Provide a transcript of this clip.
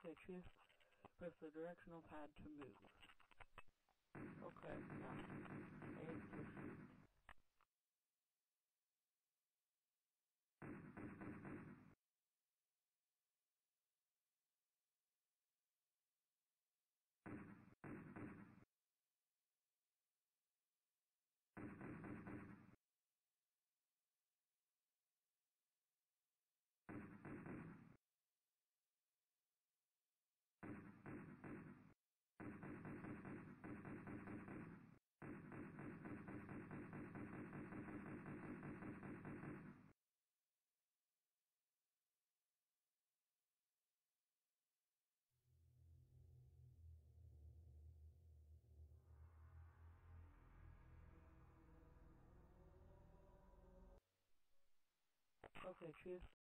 Choose. Press the directional pad to move. Choose